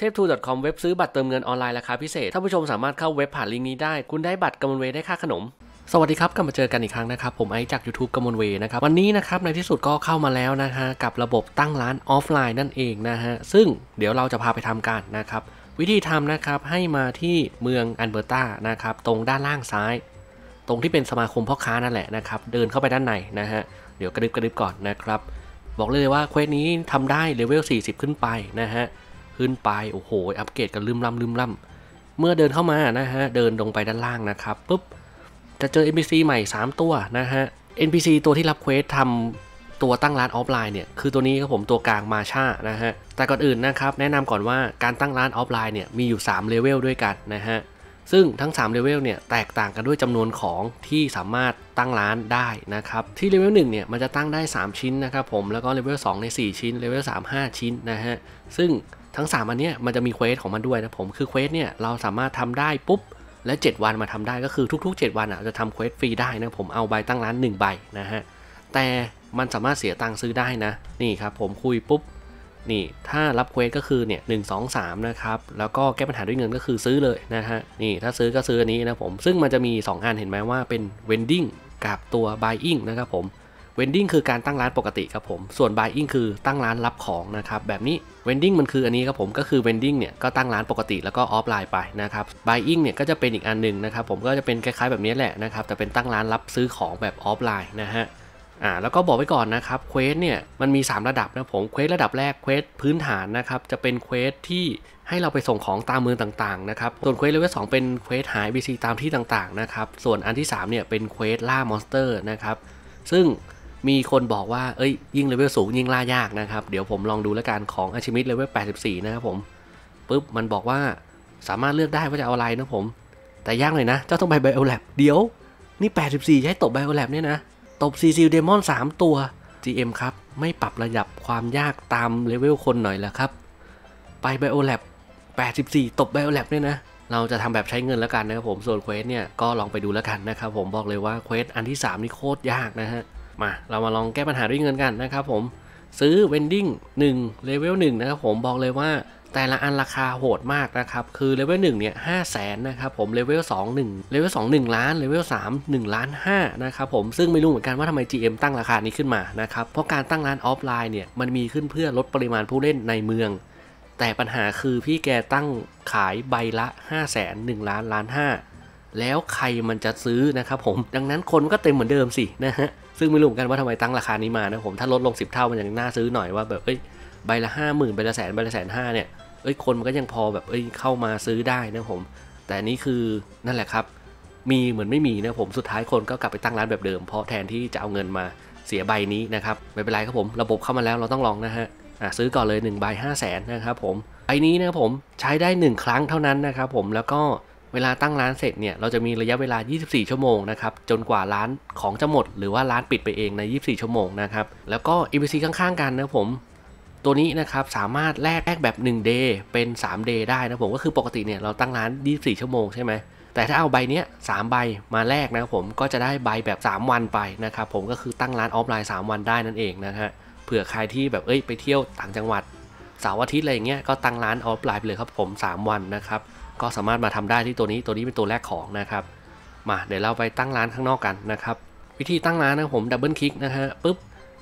เทพทู .com เว็บซื้อบัตรเติมเงินออนไลน์ราคาพิเศษท่านผู้ชมสามารถเข้าเว็บผ่านลิงก์นี้ได้ คุณได้บัตรกำมลเวได้ค่าขนมสวัสดีครับกลับมาเจอกันอีกครั้งนะครับ ผมไอจาก YouTube กำมลเวนะครับวันนี้นะครับในที่สุดก็เข้ามาแล้วนะฮะกับระบบตั้งร้านออฟไลน์นั่นเองนะฮะซึ่งเดี๋ยวเราจะพาไปทำกันนะครับวิธีทำนะครับให้มาที่เมืองอัลเบอร์ตานะครับตรงด้านล่างซ้าย ตรงที่เป็นสมาคมพ่อค้านั่นแหละนะครับเดินเข้าไปด้านในนะฮะเดี๋ยวกระดึบกระดึบก่อนนะครับบอกเลยว่า quest นี้ทำได้เลเวล40 ขึ้นไปนะฮะ ขึ้นไปโอ้โหอัปเกรดกันลืมล่ำลืมล่ำเมื่อเดินเข้ามานะฮะเดินลงไปด้านล่างนะครับปุ๊บจะเจอ NPC ใหม่ 3 ตัวนะฮะ NPC ตัวที่รับ quest ทำตัวตั้งร้านออฟไลน์เนี่ยคือตัวนี้ครับผมตัวกลางมาชานะฮะแต่ก่อนอื่นนะครับแนะนำก่อนว่าการตั้งร้านออฟไลน์เนี่ยมีอยู่3เลเวลด้วยกันนะฮะ ซึ่งทั้ง3เลเวลเนี่ยแตกต่างกันด้วยจำนวนของที่สามารถตั้งร้านได้นะครับ ที่เลเวล1เนี่ยมันจะตั้งได้ 3 ชิ้นนะครับผมแล้วก็เลเวล2ใน 4 ชิ้นเลเวล3 5 ชิ้นนะฮะซึ่งทั้ง 3 อันเนี้ยมันจะมี quest ของมันด้วยนะผมคือ quest เนี่ยเราสามารถทำได้ปุ๊บและ 7 วันมาทำได้ก็คือทุก ๆ 7 วันอะจะทำ quest ฟรีได้นะผมเอาใบตั้งร้าน 1 ใบนะฮะแต่มันสามารถเสียตังค์ซื้อได้นะ นี่ครับผมคุยปุ๊บ นี่ถ้ารับ quest ก็คือเนี่ยหนึ่งสองสามนะครับ แล้วก็แก้ปัญหาด้วยเงินก็คือซื้อเลยนะฮะ นี่ถ้าซื้อก็ซื้ออันนี้นะผม ซึ่งมันจะมี 2 อันเห็นไหมว่าเป็น vending กับตัว buying นะครับผม vending คือการตั้งร้านปกติครับผม ส่วน buying คือตั้งร้านรับของนะครับ แบบนี้ vending มันคืออันนี้ครับผม ก็คือ vending เนี่ยก็ตั้งร้านปกติแล้วก็ออฟไลน์ไปนะครับ buying เนี่ยก็จะเป็นอีกอันหนึ่งนะครับผม ก็จะเป็นคล้ายๆแบบนี้แหละนะครับ แต่เป็นตั้งร้านรับซื้อของแบบออฟไลน์นะฮะ อ่าแล้วก็บอกไว้ก่อนนะครับ quest เนี่ยมันมี 3 ระดับนะผม quest ระดับแรก quest พื้นฐานนะครับจะเป็น quest ที่ให้เราไปส่งของตามเมืองต่างๆนะครับส่วนเควสเลเวลสเป็นเควสหาย BC ตามที่ต่างๆนะครับส่วนอันที่3เนี่ยเป็น quest ล่ามอนสเตอร์นะครับซึ่งมีคนบอกว่าเอ้ยยิ่งเลเวลสูงยิ่งล่ายากนะครับเดี๋ยวผมลองดูแล้วกันของอาชิมิตเลเวล84 นะครับผมปุ๊บมันบอกว่าสามารถเลือกได้ว่าจะเอาอะไรนะผม แต่ยากหน่อยนะ เจ้าต้องไป Bio Lab เดี๋ยวนี่ 84 ใช้ตบ Bio Lab เนี่ยนะ ตบซีซิลเดมอน3 ตัว GM ครับ ไม่ปรับระดับความยากตามเลเวลคนหน่อยแล้วครับ ไป Bio Lab 84 ตบ Bio Lab เนี่ยนะ เราจะทำแบบใช้เงินแล้วกันนะครับผม ส่วน quest เนี่ย ก็ลองไปดูแล้วกันนะครับผมบอกเลยว่า quest อันที่ 3 นี่โคตรยากนะฮะ มา เรามาลองแก้ปัญหาด้วยเงินกันนะครับผม ซื้อ vending 1เลเวล1นะครับผมบอกเลยว่าแต่ละอันราคาโหดมากนะครับ คือเลเวล1เนี่ยห้าแสนนะครับผม เลเวล2 1เลเวล2 1ล้าน เลเวล3 1ล้าน5นะครับผม ซึ่งไม่รู้เหมือนกันว่าทำไม GM ตั้งราคานี้ขึ้นมานะครับ เพราะการตั้งร้านออฟไลน์เนี่ย มันมีขึ้นเพื่อลดปริมาณผู้เล่นในเมือง แต่ปัญหาคือพี่แกตั้งขายใบละ5 0 0แสน1ล้านล้าน5แล้วใครมันจะซื้อนะครับผม ดังนั้นคนก็เต็มเหมือนเดิมสินะฮะ ซึ่งไม่รู้เหมือนกันว่าทำไมตั้งราคานี้มานะผมถ้าลดลง 10 เท่ามันยังน่าซื้อหน่อยว่าแบบเอ้ยใบละห้าหมื่นใบละแสนใบละแสนห้าเนี่ยเอ้ยคนมันก็ยังพอแบบเอ้ยเข้ามาซื้อได้นะผม แต่นี้คือนั่นแหละครับ มีเหมือนไม่มีนะผมสุดท้ายคนก็กลับไปตั้งร้านแบบเดิมเพราะแทนที่จะเอาเงินมาเสียใบนี้นะครับไม่เป็นไรครับผมระบบเข้ามาแล้วเราต้องลองนะฮะอะซื้อก่อนเลย1ใบ5 0 0แสนนะครับผมใบนี้นะครับผมใช้ได้ 1 ครั้งเท่านั้นนะครับผมแล้วก็ เวลาตั้งร้านเสร็จเนี่ยเราจะมีระยะเวลา 24 ชั่วโมงนะครับจนกว่าร้านของจะหมด หรือว่าร้านปิดไปเองใน 24 ชั่วโมงนะครับแล้วก็ EPC ข้างๆ กันนะผมตัวนี้นะครับสามารถแลกแลกแบบ 1 day เป็น 3 day ได้นะผมก็คือปกติเนี่ยเราตั้งร้าน 24 ชั่วโมงใช่ไหมแต่ถ้าเอาใบเนี้ย3ใบมาแลกนะผมก็จะได้ใบแบบ 3 วันไปนะครับผมก็คือตั้งร้านออฟไลน์ 3 วันได้นั่นเองนะฮะเผื่อใครที่แบบเอ้ยไปเที่ยวต่างจังหวัดเสาร์อาทิตย์อะไรอย่างเงี้ยก็ตั้งร้านออฟไลน์ไปเลยครับผม 3 วันนะครับ ก็สามารถมาทำได้ที่ตัวนี้ตัวนี้เป็นตัวแรกของนะครับ มาเดี๋ยวเราไปตั้งร้านข้างนอกกันนะครับ วิธีตั้งร้านนะผมดับเบิลคลิกนะฮะปุ๊บ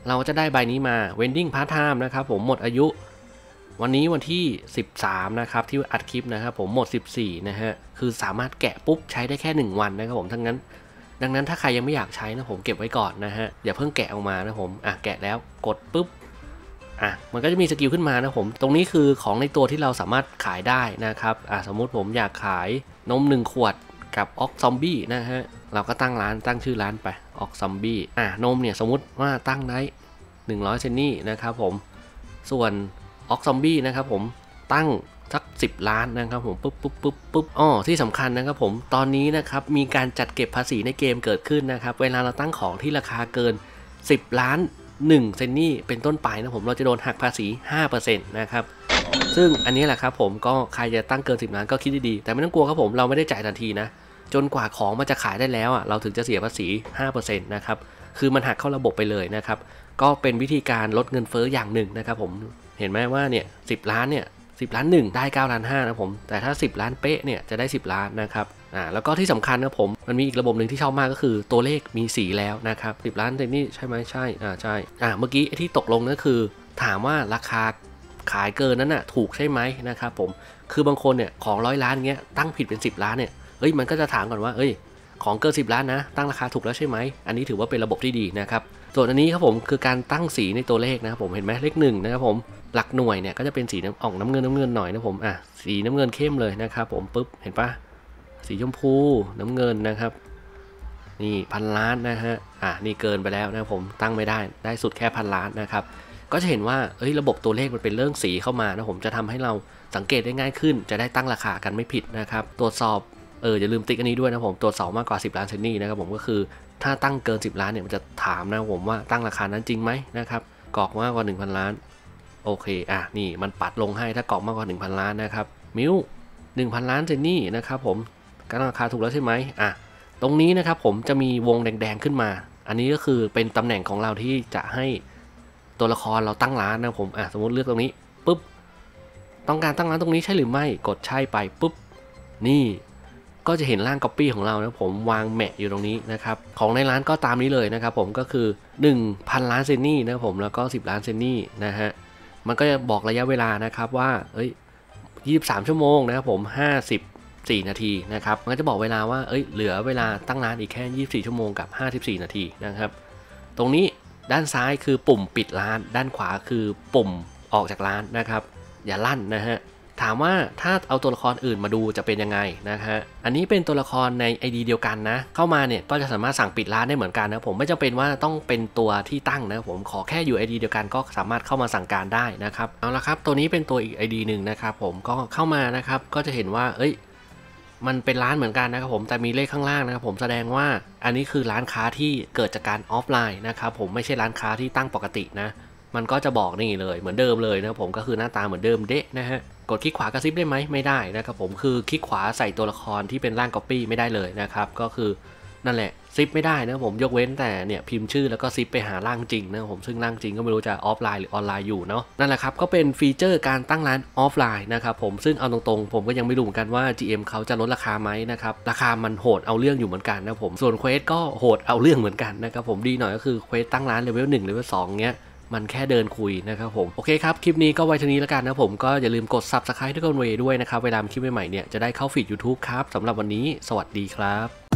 เราจะได้ใบนี้มา Vending Part Time นะครับผมหมดอายุ วันนี้วันที่ 13 นะครับ ที่อัดคลิปนะครับผมหมด 14 นะฮะคือสามารถแกะปุ๊บใช้ได้แค่ 1 วันนะครับผมทั้งนั้น ดังนั้นถ้าใครยังไม่อยากใช้นะผมเก็บไว้ก่อนนะฮะอย่าเพิ่งแกะออกมานะผมอะแกะแล้วกดปุ๊บ อะมันก็จะมีสกิลขึ้นมานะผม ตรงนี้คือของในตัวที่เราสามารถขายได้นะครับอะสมมุติผมอยากขายนม 1 ขวดกับออกซอมบี้นะฮะเราก็ตั้งร้านตั้งชื่อร้านไปออกซอมบี้อะนมเนี่ยสมมติว่าตั้งได้100 เซนนี่นะครับผมส่วนออกซอมบี้นะครับผมตั้งสัก 10 ล้านนะครับผมปุ๊บปุ๊บปุ๊บปุ๊บอ๋อที่สำคัญนะครับผมตอนนี้นะครับมีการจัดเก็บภาษีในเกมเกิดขึ้นนะครับ เวลาเราตั้งของที่ราคาเกิน 10 ล้าน 1 เซนนี่เป็นต้นไปนะผมเราจะโดนหักภาษี 5%นะครับซึ่งอันนี้แหละครับผมก็ใครจะตั้งเกิน 10ล้านก็คิดดีๆ แต่ไม่ต้องกลัวครับผมเราไม่ได้จ่ายทันทีนะ จนกว่าของมันจะขายได้แล้วอะเราถึงจะเสียภาษี 5%นะครับคือมันหักเข้าระบบไปเลยนะครับก็เป็นวิธีการลดเงินเฟ้ออย่างหนึ่งนะครับผมเห็นไหมว่าเนี่ยสิล้านเนี่ย10ล้าน 1 ได้9ล้าน5นะผมแต่ถ้า 10 ล้านเป๊ะเนี่ยจะได้ 10 ล้านนะครับ อ่าแล้วก็ที่สำคัญนะผมมันมีอีกระบบหนึ่งที่ชอบมากก็คือตัวเลขมีสีแล้วนะครับ10ล้านเซนนี่ใช่ไหมใช่อ่าใช่อ่าเมื่อกี้ที่ตกลงนั่นคือ ถามว่าราคาขายเกินนั้นน่ะถูกใช่ไหมนะครับผมคือบางคนเนี่ยของร้อยล้านเงี้ยตั้งผิดเป็น 10 ล้านเนี่ยเฮ้ยมันก็จะถามก่อนว่าเอ้ยของเกิน10 ล้านนะ ตั้งราคาถูกแล้วใช่ไหม อันนี้ถือว่าเป็นระบบที่ดีนะครับ ส่วนอันนี้ครับผมคือการตั้งสีในตัวเลขนะครับผมเห็นไหมเลขหนึ่งนะครับผมหลักหน่วยเนี่ยก็จะเป็นสีน้ำออกน้ำเงินน้ำเงินหน่อยนะผมอะสีน้ำเงินเข้มเลยนะครับผมปุ๊บเห็นปะ สีชมพูน้ำเงินนะครับ นี่พันล้านนะฮะอะนี่เกินไปแล้วนะผมตั้งไม่ได้ได้สุดแค่พันล้านนะครับ ก็จะเห็นว่าเอ้ยระบบตัวเลขมันเป็นเรื่องสีเข้ามานะผมจะทำให้เราสังเกตได้ง่ายขึ้น จะได้ตั้งราคากันไม่ผิดนะครับ ตรวจสอบเอออย่าลืมติ๊กอันนี้ด้วยนะผมตรวจสอบมากกว่า 10 ล้านเซนนี่นะครับผมก็คือถ้าตั้งเกิน 10 ล้านเนี่ยมันจะถามนะผมว่าตั้งราคานั้นจริงไหมนะครับกรอกมากกว่า 1,000 ล้าน โอเคอะนี่มันปัดลงให้ถ้ากรอกมากกว่า 1,000 ล้านนะครับมิว1,000 ล้านเซนนี่นะครับผม การราคาถูกแล้วใช่ไหมอะตรงนี้นะครับผมจะมีวงแดงๆขึ้นมา อันนี้ก็คือเป็นตำแหน่งของเราที่จะให้ตัวละครเราตั้งร้านนะผมอะสมมติเลือกตรงนี้ปุ๊บต้องการตั้งร้านตรงนี้ใช่หรือไม่กดใช่ไปปุ๊บนี่ก็จะเห็นร่าง Copy ของเรานะผมวางแมะอยู่ตรงนี้นะครับของในร้านก็ตามนี้เลยนะครับผมก็คือ 1,000 ล้านเซนนี่นะครับผมแล้วก็ 10 ล้านเซนนี่นะฮะมันก็จะบอกระยะเวลานะครับว่าเอ้ย23 ชั่วโมงนะครับผม 4 นาทีนะครับ มันก็จะบอกเวลาว่า เอ้ย เหลือเวลาตั้งร้านอีกแค่ 24 ชั่วโมงกับ 54 นาทีนะครับ ตรงนี้ด้านซ้ายคือปุ่มปิดร้าน ด้านขวาคือปุ่มออกจากร้านนะครับ อย่าลั่นนะฮะ ถามว่าถ้าเอาตัวละครอื่นมาดูจะเป็นยังไงนะฮะ อันนี้เป็นตัวละครใน ID เดียวกันนะ เข้ามาเนี่ยก็จะสามารถสั่งปิดร้านได้เหมือนกันนะ ผมไม่จำเป็นว่าต้องเป็นตัวที่ตั้งนะ ผมขอแค่อยู่ ID เดียวกันก็สามารถเข้ามาสั่งการได้นะครับ เอาละครับ ตัวนี้เป็นตัวอีก ID หนึ่งนะครับ ผมก็เข้ามานะครับ ก็จะเห็นว่า เอ้ย มันเป็นร้านเหมือนกันนะครับผมแต่มีเลขข้างล่างนะครับผมแสดงว่าอันนี้คือร้านค้าที่เกิดจากการออฟไลน์นะครับผมไม่ใช่ร้านค้าที่ตั้งปกตินะ มันก็จะบอกนี่เลยเหมือนเดิมเลยนะครับผมก็คือหน้าตาเหมือนเดิมเดะนะฮะกดคลิกขวากระซิบได้ไหมไม่ได้นะครับผมคือคลิกขวาใส่ตัวละครที่เป็นร่างก๊อปปี้ไม่ได้เลยนะครับก็คือ นั่นแหละซิบไม่ได้นะผมยกเว้นแต่เนี่ยพิมพ์ชื่อแล้วก็ซิบไปหาร่างจริงนะผมซึ่งร่างจริงก็ไม่รู้จะออฟไลน์หรือออนไลน์อยู่เนาะนั่นแหละครับก็เป็นฟีเจอร์การตั้งร้านออฟไลน์นะครับผมซึ่งเอาตรงๆ ผมก็ยังไม่รู้เหมือนกันว่า GM เขาจะลดราคาไหมนะครับราคามันโหดเอาเรื่องอยู่เหมือนกันนะผมส่วน quest ก็โหดเอาเรื่องเหมือนกันนะครับผมดีหน่อยก็คือ quest ตั้งร้านเลเวล1เลเวล2เนี้ยมันแค่เดินคุยนะครับผม โอเคครับ คลิปนี้ก็ไว้เท่านี้แล้วกันนะผมก็อย่าลืมกด subscribe ทุกคนเวด้วยนะครับ เวลามีคลิปใหม่ๆเนี่ยจะได้เข้าฟีด YouTube ครับสำหรับวันนี้ สวัสดีครับ